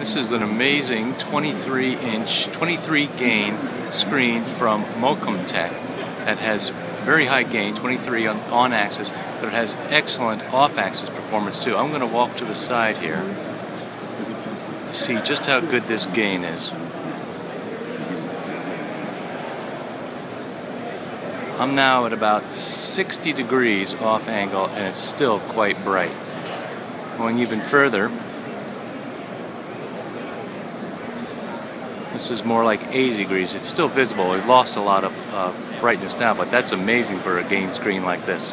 This is an amazing 23 inch, 23 gain screen from Mocom Tech that has very high gain, 23 on, on axis, but it has excellent off axis performance too. I'm going to walk to the side here to see just how good this gain is. I'm now at about 60 degrees off angle and it's still quite bright. Going even further, This is more like 80 degrees. It's still visible. We've lost a lot of uh, brightness now, but that's amazing for a gain screen like this.